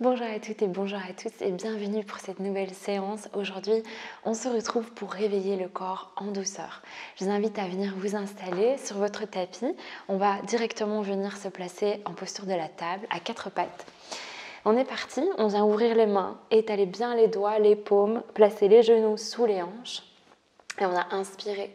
Bonjour à toutes et bonjour à tous et bienvenue pour cette nouvelle séance. Aujourd'hui, on se retrouve pour réveiller le corps en douceur. Je vous invite à venir vous installer sur votre tapis. On va directement venir se placer en posture de la table à quatre pattes. On est parti, on vient ouvrir les mains, étaler bien les doigts, les paumes, placer les genoux sous les hanches et on va inspirer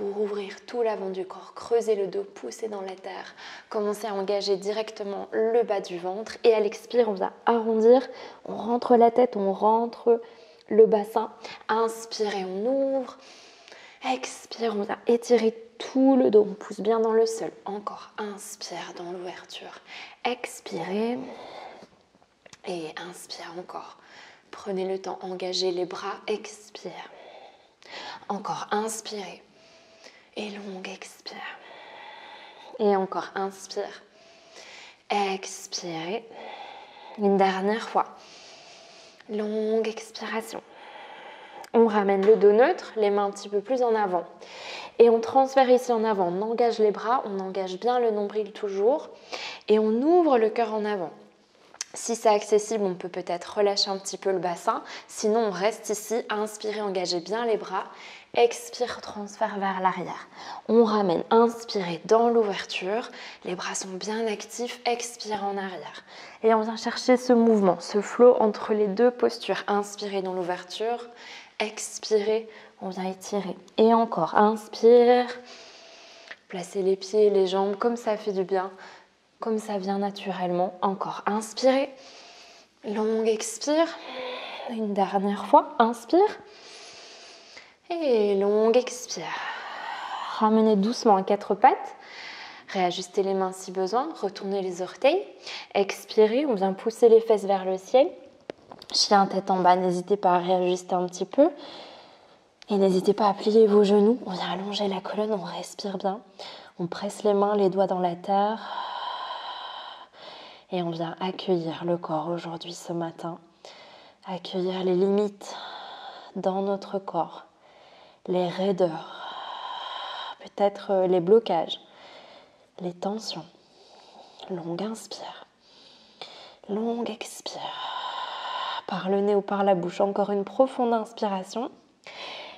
pour ouvrir tout l'avant du corps, creuser le dos, pousser dans la terre, commencer à engager directement le bas du ventre. Et à l'expire, on va arrondir, on rentre la tête, on rentre le bassin, inspire on ouvre, expire, on va étirer tout le dos, on pousse bien dans le sol, encore, inspire dans l'ouverture, expirez. Et inspire encore. Prenez le temps, engagez les bras, expire. Encore, inspirez et longue expire. Et encore, inspire. Expirez. Une dernière fois. Longue expiration. On ramène le dos neutre, les mains un petit peu plus en avant. Et on transfère ici en avant. On engage les bras, on engage bien le nombril toujours. Et on ouvre le cœur en avant. Si c'est accessible, on peut peut-être relâcher un petit peu le bassin. Sinon, on reste ici, inspirez, engagez bien les bras. Expire, transfert vers l'arrière. On ramène, inspirez dans l'ouverture. Les bras sont bien actifs, expire en arrière. Et on vient chercher ce mouvement, ce flot entre les deux postures. Inspirez dans l'ouverture, expirez, on vient étirer. Et encore, inspire. Placez les pieds, les jambes comme ça fait du bien comme ça vient naturellement. Encore, inspirez. Longue expire. Une dernière fois, inspire. Et longue expire. Ramenez doucement à quatre pattes. Réajustez les mains si besoin. Retournez les orteils. Expirez. On vient pousser les fesses vers le ciel. Chien tête en bas. N'hésitez pas à réajuster un petit peu. Et n'hésitez pas à plier vos genoux. On vient allonger la colonne. On respire bien. On presse les mains, les doigts dans la terre. Et on vient accueillir le corps aujourd'hui, ce matin. Accueillir les limites dans notre corps, les raideurs, peut-être euh, les blocages, les tensions. Longue inspire, longue expire. Par le nez ou par la bouche, encore une profonde inspiration.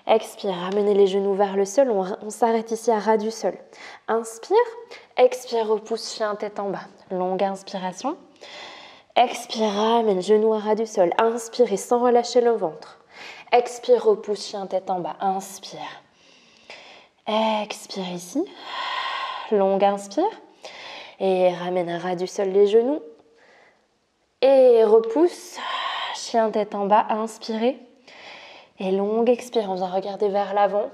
Expire, ramenez les genoux vers le sol. On, s'arrête ici à ras du sol. Inspire, expire, repousse chien tête en bas. Longue inspiration. Expire, ramène genoux à ras du sol. Inspirez sans relâcher le ventre. Expire, repousse chien tête en bas. Inspire. Expire ici. Longue inspire. Et ramène à ras du sol les genoux. Et repousse. Chien tête en bas. Inspirez. Et longue expire, on vient regarder vers l'avant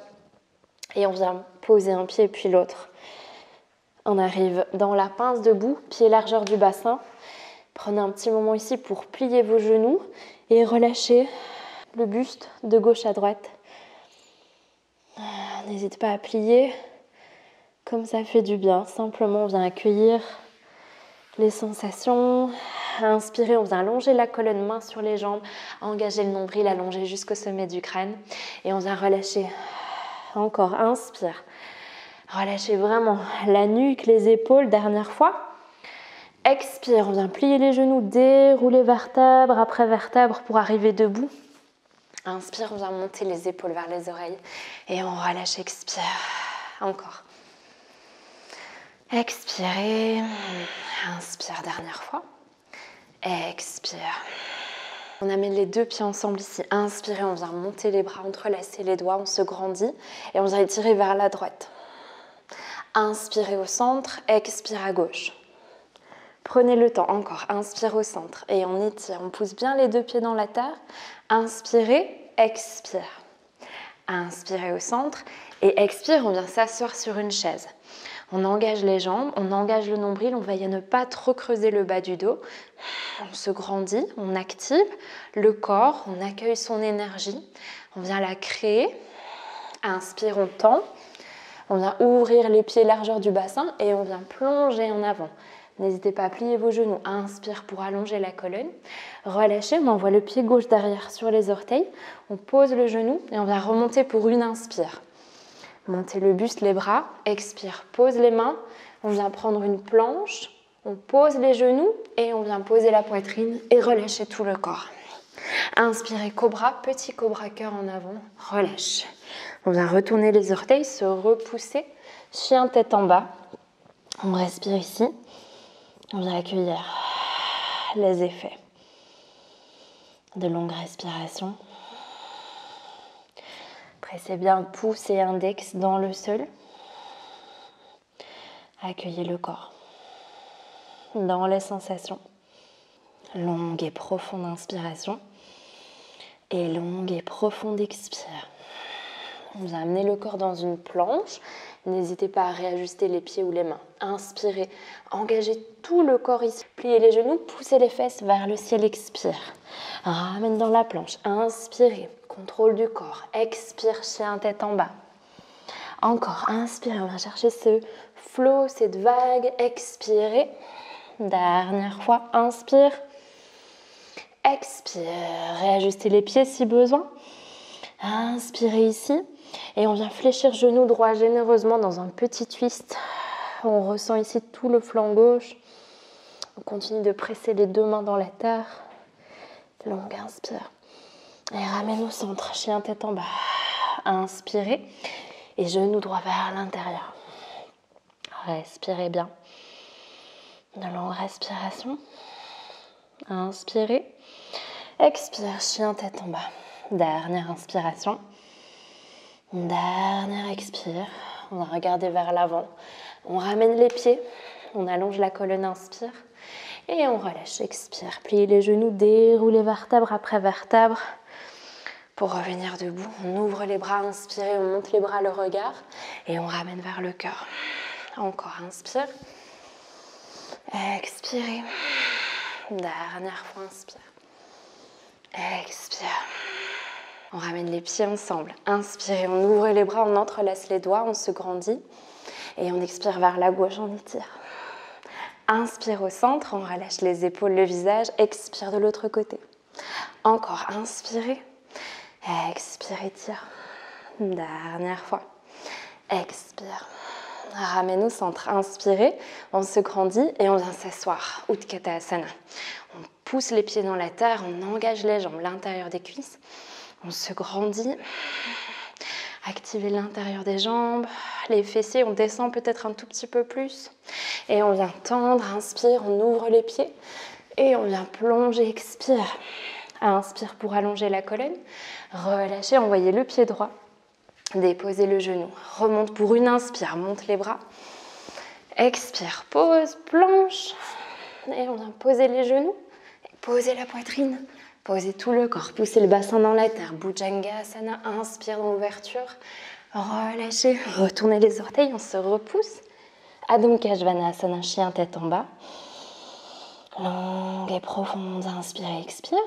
et on vient poser un pied puis l'autre. On arrive dans la pince debout, pied largeur du bassin. Prenez un petit moment ici pour plier vos genoux et relâcher le buste de gauche à droite. N'hésitez pas à plier comme ça fait du bien. Simplement, on vient accueillir les sensations, Inspirez, on vient allonger la colonne, main sur les jambes, engager le nombril, allonger jusqu'au sommet du crâne. Et on vient relâcher. Encore, inspire. Relâchez vraiment la nuque, les épaules, dernière fois. Expire, on vient plier les genoux, dérouler vertèbre après vertèbre pour arriver debout. Inspire, on vient monter les épaules vers les oreilles et on relâche, expire. Encore. Expirez. Inspire, dernière fois. Expire. On amène les deux pieds ensemble ici. Inspirez, on vient monter les bras, entrelacer les doigts, on se grandit et on vient étirer vers la droite. Inspirez au centre, expire à gauche. Prenez le temps encore, inspire au centre et on étire. On pousse bien les deux pieds dans la terre. Inspirez, expire. Inspirez au centre et expire, on vient s'asseoir sur une chaise. On engage les jambes, on engage le nombril, on veille à ne pas trop creuser le bas du dos. On se grandit, on active le corps, on accueille son énergie, on vient la créer. Inspire, on tend. On vient ouvrir les pieds largeur du bassin et on vient plonger en avant. N'hésitez pas à plier vos genoux. Inspire pour allonger la colonne. Relâchez, on envoie le pied gauche derrière sur les orteils. On pose le genou et on vient remonter pour une inspire. Montez le buste, les bras. Expire, pose les mains. On vient prendre une planche On pose les genoux et on vient poser la poitrine et relâcher tout le corps. Inspirez cobra, petit cobra cœur en avant, relâche. On vient retourner les orteils, se repousser, chien tête en bas. On respire ici. On vient accueillir les effets de longues respirations. Pressez bien pouce et index dans le sol. Accueillez le corps dans les sensations. Longue et profonde inspiration et longue et profonde expire. Vous amenez le corps dans une planche. N'hésitez pas à réajuster les pieds ou les mains. Inspirez, engagez tout le corps ici. Pliez les genoux, poussez les fesses vers le ciel, expire. Ramène dans la planche. Inspirez, contrôle du corps. Expire, chien tête en bas. Encore, inspirez, on va chercher ce flow, cette vague. Expirez. Dernière fois, inspire. Expire, réajustez les pieds si besoin. Inspirez ici. Et on vient fléchir genou droit généreusement dans un petit twist. On ressent ici tout le flanc gauche. On continue de presser les deux mains dans la terre. Longue inspire. Et ramène au centre, chien tête en bas. Inspirez. Et genou droit vers l'intérieur. Respirez bien. De longues respirations. Inspirez. Expire, chien tête en bas. Dernière inspiration. Dernière expire. On va regarder vers l'avant. On ramène les pieds. On allonge la colonne, inspire. Et on relâche, expire. Pliez les genoux, déroulez vertèbre après vertèbre. Pour revenir debout, on ouvre les bras, inspirez, on monte les bras, le regard. Et on ramène vers le cœur. Encore, inspire. Expirez. Dernière fois, inspire. Expire. On ramène les pieds ensemble. Inspirez, on ouvre les bras, on entrelace les doigts, on se grandit. Et on expire vers la gauche, on étire. Inspire au centre, on relâche les épaules, le visage. Expire de l'autre côté. Encore, inspirez. Expire, tire. Dernière fois. Expire. Ramène au centre. Inspirez, on se grandit et on vient s'asseoir. Utkatasana. Asana. On pousse les pieds dans la terre, on engage les jambes, l'intérieur des cuisses. On se grandit. Activez l'intérieur des jambes, les fessiers, on descend peut-être un tout petit peu plus. Et on vient tendre, inspire, on ouvre les pieds. Et on vient plonger, expire. Inspire pour allonger la colonne. Relâchez, envoyez le pied droit. Déposez le genou. Remonte pour une inspire, monte les bras. Expire, pose, planche. Et on vient poser les genoux. Posez la poitrine. Posez tout le corps. Poussez le bassin dans la terre. Bhujangasana. Inspire dans l'ouverture. Relâchez. Retournez les orteils. On se repousse. Adho Asana, chien tête en bas. Longue et profonde. Inspire et expire.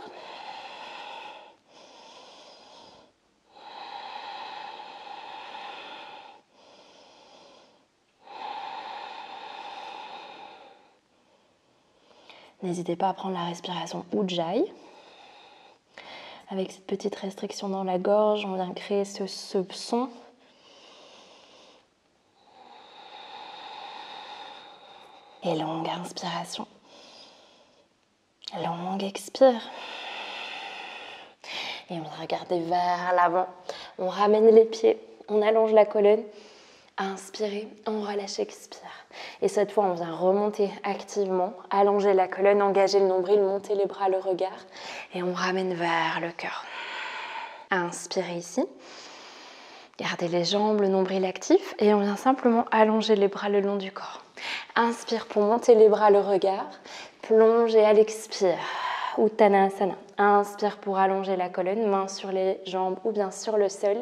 N'hésitez pas à prendre la respiration Ujjayi. Avec cette petite restriction dans la gorge, on vient créer ce, son. Et longue inspiration. Longue expire. Et on va regarder vers l'avant. On ramène les pieds, on allonge la colonne. Inspirez, on relâche, expire. Et cette fois, on vient remonter activement, allonger la colonne, engager le nombril, monter les bras, le regard. Et on ramène vers le cœur. Inspirez ici. Gardez les jambes, le nombril actif. Et on vient simplement allonger les bras le long du corps. Inspire pour monter les bras, le regard. Plongez à l'expire. Uttanasana. Inspire pour allonger la colonne, main sur les jambes ou bien sur le sol.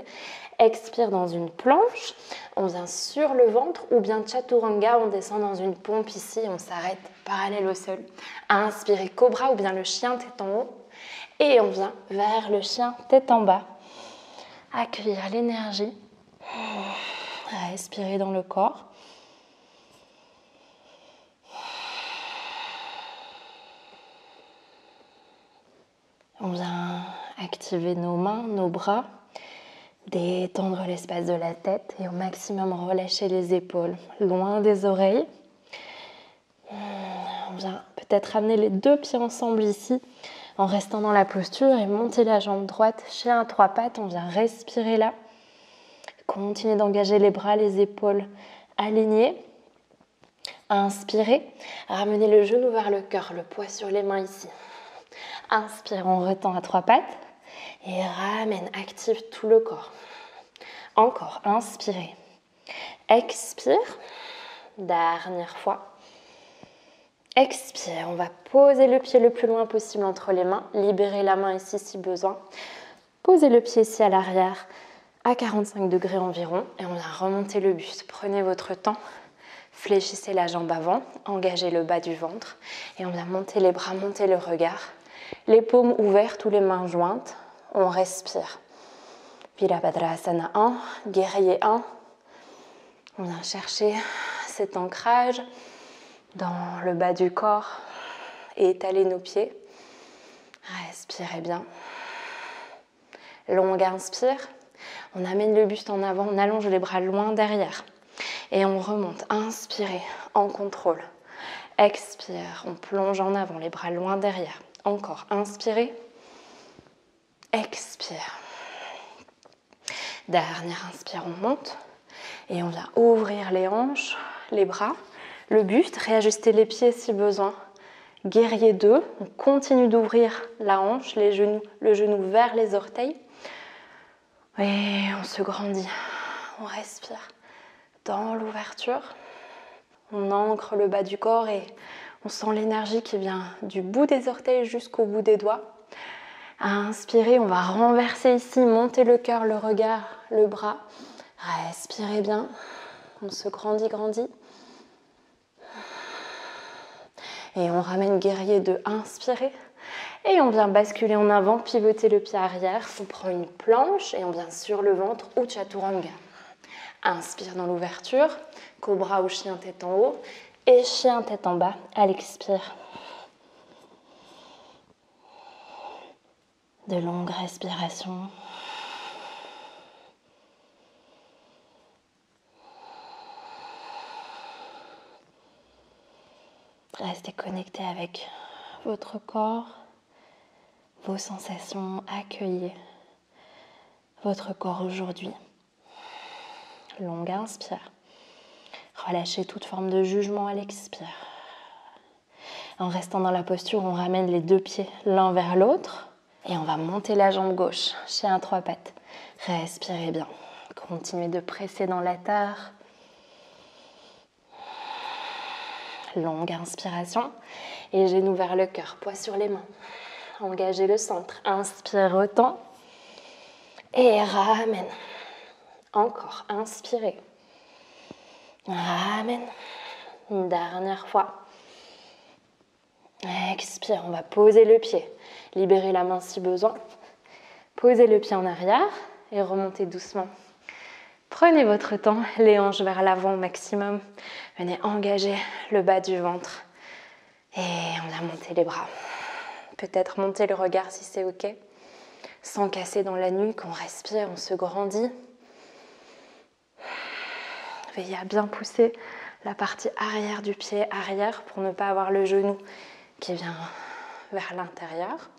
Expire dans une planche, on vient sur le ventre ou bien chaturanga, on descend dans une pompe ici, on s'arrête parallèle au sol. Inspirez cobra ou bien le chien tête en haut et on vient vers le chien tête en bas. Accueillir l'énergie, respirer dans le corps. On vient activer nos mains, nos bras Détendre l'espace de la tête et au maximum relâcher les épaules loin des oreilles. Peut-être amener les deux pieds ensemble ici en restant dans la posture et monter la jambe droite, chien à trois pattes. On vient respirer là. Continuez d'engager les bras, les épaules alignées. Inspirez, ramenez le genou vers le cœur, le poids sur les mains ici. Inspire, on retend à trois pattes et ramène, active tout le corps. Encore, inspirez. Expire, dernière fois. Expire, on va poser le pied le plus loin possible entre les mains, libérer la main ici si besoin. Posez le pied ici à l'arrière à 45 degrés environ et on vient remonter le buste. Prenez votre temps, fléchissez la jambe avant, engagez le bas du ventre et on vient monter les bras, monter le regard. Les paumes ouvertes ou les mains jointes, on respire. Virabhadrasana 1, guerrier 1. On vient chercher cet ancrage dans le bas du corps et étaler nos pieds. Respirez bien. Longue inspire. On amène le buste en avant, on allonge les bras loin derrière. Et on remonte. Inspirez en contrôle. Expire, on plonge en avant, les bras loin derrière. Encore, inspirez. Expire. Dernière inspire, on monte. Et on vient ouvrir les hanches, les bras, le buste, réajuster les pieds si besoin. Guerrier 2, on continue d'ouvrir la hanche, les genoux, le genou vers les orteils. Et on se grandit, on respire dans l'ouverture. On ancre le bas du corps et on sent l'énergie qui vient du bout des orteils jusqu'au bout des doigts. À inspirer, on va renverser ici, monter le cœur, le regard, le bras. Respirez bien. On se grandit, grandit. Et on ramène guerrier de inspirer. Et on vient basculer en avant, pivoter le pied arrière. On prend une planche et on vient sur le ventre ou chaturanga. Inspire dans l'ouverture, cobra ou chien tête en haut et chien tête en bas à l'expire. De longues respirations. Restez connecté avec votre corps, vos sensations, accueillez votre corps aujourd'hui. Longue inspire. Relâchez toute forme de jugement à l'expire. En restant dans la posture, on ramène les deux pieds l'un vers l'autre et on va monter la jambe gauche, chien trois pattes. Respirez bien. Continuez de presser dans la terre. Longue inspiration et genoux vers le cœur, poids sur les mains. Engagez le centre. Inspire autant et ramène. Encore, inspirez. Ramène. Une dernière fois. Expire, on va poser le pied. Libérer la main si besoin. Posez le pied en arrière et remontez doucement. Prenez votre temps, les hanches vers l'avant au maximum. Venez engager le bas du ventre. Et on a monté les bras. Peut-être monter le regard si c'est OK. Sans casser dans la nuque, on respire, on se grandit. Veillez à bien pousser la partie arrière du pied arrière pour ne pas avoir le genou qui vient vers l'intérieur.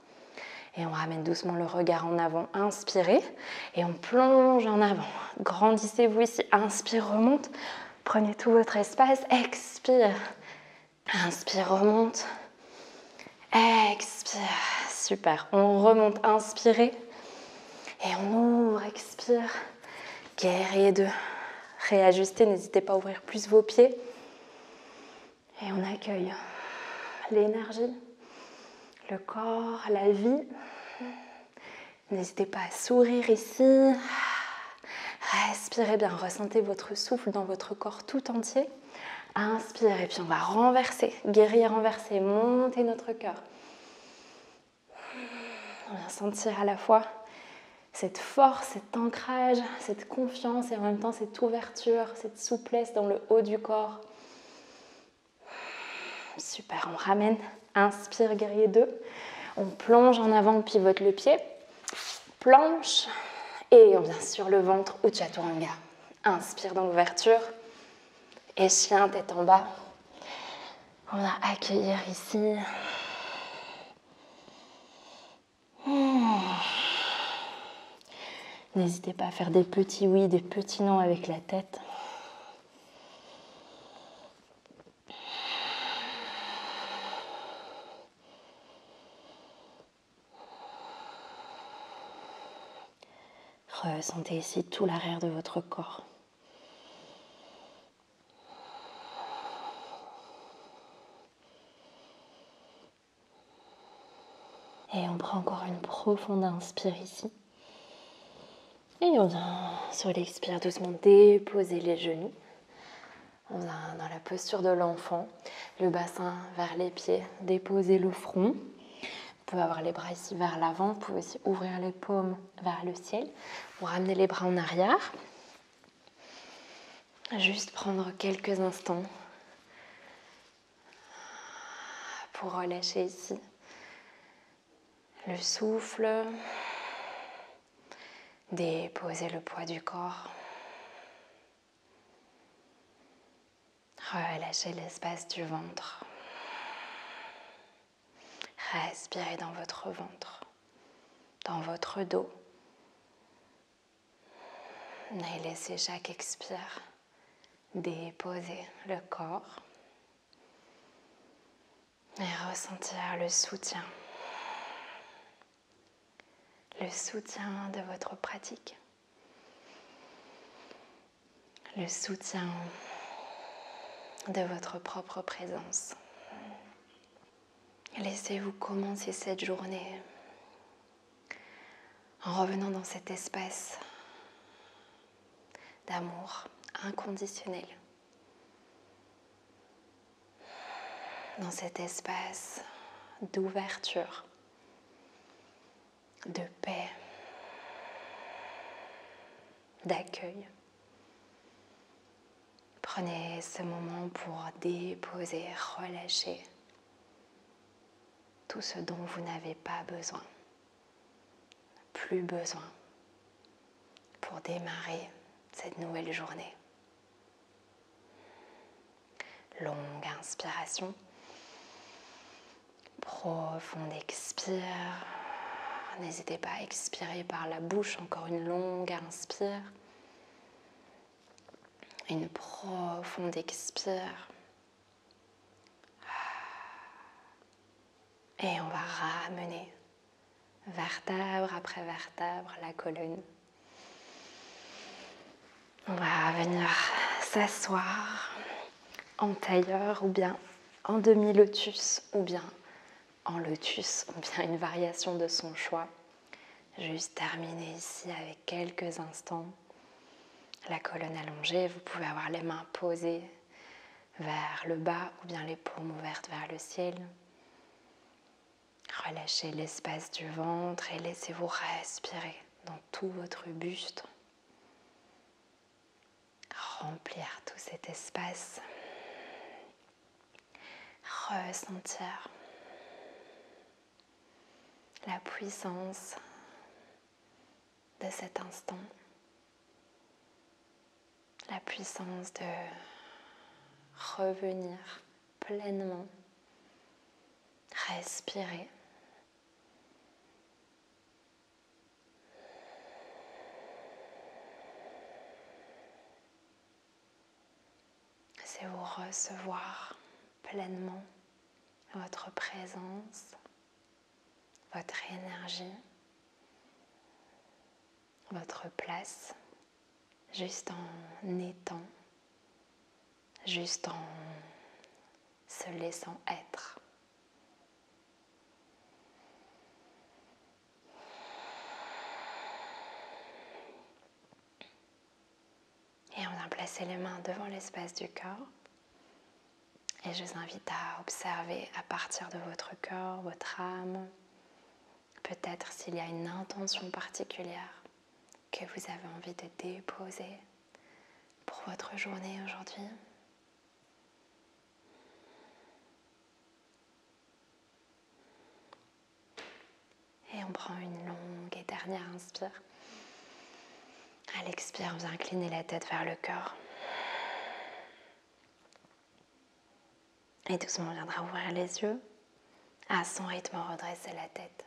Et on ramène doucement le regard en avant, inspirez. Et on plonge en avant. Grandissez-vous ici, inspire, remonte. Prenez tout votre espace, expire. Inspire, remonte. Expire, super. On remonte, inspirez. Et on ouvre, expire. Guerrier 2. Réajustez, n'hésitez pas à ouvrir plus vos pieds. Et on accueille l'énergie, le corps, la vie. N'hésitez pas à sourire ici. Respirez bien, ressentez votre souffle dans votre corps tout entier. Inspire et puis on va renverser, guérir, renverser, monter notre cœur. On va sentir à la fois cette force, cet ancrage, cette confiance et en même temps cette ouverture, cette souplesse dans le haut du corps. Super, on ramène, inspire guerrier 2. On plonge en avant, on pivote le pied, planche et on vient sur le ventre chaturanga. Inspire dans l'ouverture et chien tête en bas. On va accueillir ici. Hmm. N'hésitez pas à faire des petits oui, des petits non avec la tête. Ressentez ici tout l'arrière de votre corps. Et on prend encore une profonde inspire ici. Et on vient sur l'expire doucement déposer les genoux. On vient dans la posture de l'enfant, le bassin vers les pieds, déposer le front. Vous pouvez avoir les bras ici vers l'avant, vous pouvez aussi ouvrir les paumes vers le ciel pour ramener les bras en arrière. Juste prendre quelques instants pour relâcher ici le souffle, déposer le poids du corps, relâcher l'espace du ventre, respirez dans votre ventre, dans votre dos. Et laissez chaque expire. Déposer le corps. Et ressentir le soutien le soutien de votre pratique, le soutien de votre propre présence. Laissez-vous commencer cette journée en revenant dans cet espace d'amour inconditionnel, dans cet espace d'ouverture de paix, d'accueil. Prenez ce moment pour déposer, relâcher tout ce dont vous n'avez pas besoin, plus besoin pour démarrer cette nouvelle journée. Longue inspiration, profonde expire. N'hésitez pas à expirer par la bouche, encore une longue inspire. Une profonde expire. Et on va ramener vertèbre après vertèbre la colonne. On va venir s'asseoir en tailleur ou bien en demi-lotus ou bien en lotus ou bien une variation de son choix. Juste terminer ici avec quelques instants. La colonne allongée, vous pouvez avoir les mains posées vers le bas ou bien les paumes ouvertes vers le ciel. Relâchez l'espace du ventre et laissez-vous respirer dans tout votre buste. Remplir tout cet espace. Ressentir la puissance de cet instant, la puissance de revenir pleinement, respirer. C'est vous recevoir pleinement votre présence votre énergie, votre place, juste en étant, juste en se laissant être. Et on vient placer les mains devant l'espace du corps. Et je vous invite à observer à partir de votre cœur, votre âme, peut-être s'il y a une intention particulière que vous avez envie de déposer pour votre journée aujourd'hui. Et on prend une longue et dernière inspire. À l'expire, vous inclinez la tête vers le cœur. Et doucement, on viendra ouvrir les yeux. À son rythme, redresser la tête.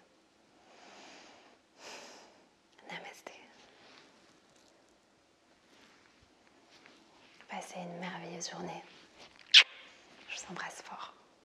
Passez une merveilleuse journée. Je vous embrasse fort.